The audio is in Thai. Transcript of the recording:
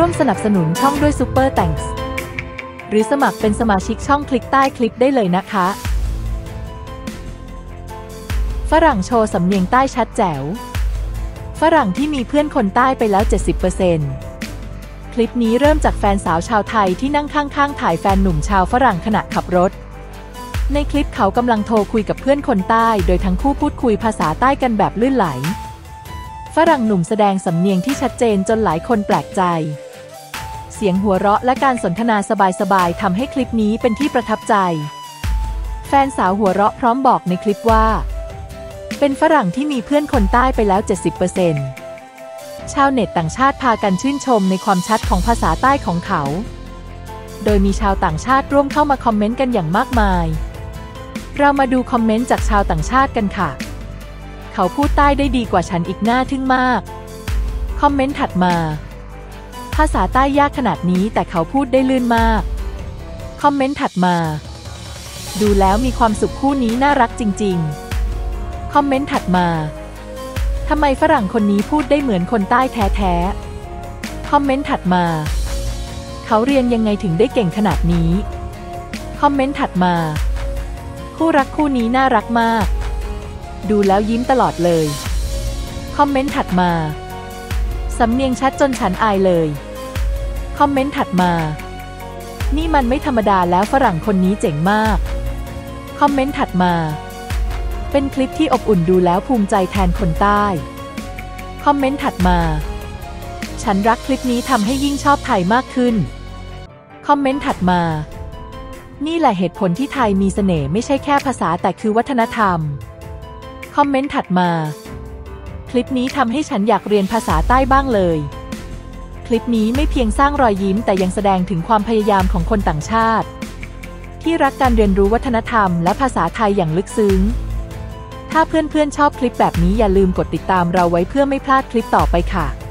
ร่วมสนับสนุนช่องด้วยซูเปอร์แตงส์หรือสมัครเป็นสมาชิกช่องคลิกใต้คลิปได้เลยนะคะ ฝรั่งโชว์สำเนียงใต้ชัดแจ๋ว ฝรั่งที่มีเพื่อนคนใต้ไปแล้ว 70%คลิปนี้เริ่มจากแฟนสาวชาวไทยที่นั่งข้างๆถ่ายแฟนหนุ่มชาวฝรั่งขณะขับรถ ในคลิปเขากำลังโทรคุยกับเพื่อนคนใต้ โดยทั้งคู่พูดคุยภาษาใต้กันแบบลื่นไหล ฝรั่งหนุ่มแสดงสำเนียงที่ชัดเจนจนหลายคนแปลกใจ เสียงหัวเราะและการสนทนาสบายๆทำให้คลิปนี้เป็นที่ประทับใจ แฟนสาวหัวเราะพร้อมบอกในคลิปว่า เป็นฝรั่งที่มีเพื่อนคนใต้ไปแล้ว 70%ชาวเน็ตต่างชาติพากันชื่นชมในความชัดของภาษาใต้ของเขา โดยมีชาวต่างชาติร่วมเข้ามาคอมเมนต์กันอย่างมากมาย เรามาดูคอมเมนต์จากชาวต่างชาติกันค่ะ เขาพูดใต้ได้ดีกว่าฉันอีกหน้าทึ่งมาก คอมเมนต์ถัดมา ภาษาใต้ยากขนาดนี้แต่เขาพูดได้ลื่นมาก คอมเมนต์ถัดมา ดูแล้วมีความสุขคู่นี้น่ารักจริง ๆ คอมเมนต์ถัดมาทำไมฝรั่งคนนี้พูดได้เหมือนคนใต้แท้ๆ คอมเมนต์ถัดมา เขาเรียนยังไงถึงได้เก่งขนาดนี้ คอมเมนต์ถัดมา คู่รักคู่นี้น่ารักมาก ดูแล้วยิ้มตลอดเลย คอมเมนต์ถัดมา สำเนียงชัดจนฉันอายเลย คอมเมนต์ถัดมา นี่มันไม่ธรรมดาแล้วฝรั่งคนนี้เจ๋งมาก คอมเมนต์ถัดมา เป็นคลิปที่อบอุ่นดูแล้วภูมิใจแทนคนใต้ คอมเมนต์ถัดมา ฉันรักคลิปนี้ทำให้ยิ่งชอบไทยมากขึ้น คอมเมนต์ถัดมา นี่แหละเหตุผลที่ไทยมีเสน่ห์ไม่ใช่แค่ภาษาแต่คือวัฒนธรรม คอมเมนต์ถัดมา คลิปนี้ทำให้ฉันอยากเรียนภาษาใต้บ้างเลย คลิปนี้ไม่เพียงสร้างรอยยิ้มแต่ยังแสดงถึงความพยายามของคนต่างชาติ ที่รักการเรียนรู้วัฒนธรรมและภาษาไทยอย่างลึกซึ้ง ถ้าเพื่อนๆชอบคลิปแบบนี้อย่าลืมกดติดตามเราไว้เพื่อไม่พลาดคลิปต่อไปค่ะ